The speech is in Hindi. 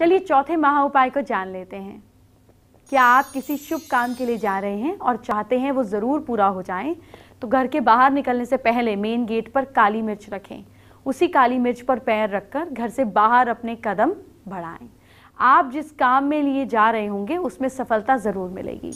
चलिए चौथे महा उपाय को जान लेते हैं। क्या आप किसी शुभ काम के लिए जा रहे हैं और चाहते हैं वो ज़रूर पूरा हो जाए तो घर के बाहर निकलने से पहले मेन गेट पर काली मिर्च रखें। उसी काली मिर्च पर पैर रखकर घर से बाहर अपने कदम बढ़ाएँ। आप जिस काम में लिए जा रहे होंगे, उसमें सफलता ज़रूर मिलेगी।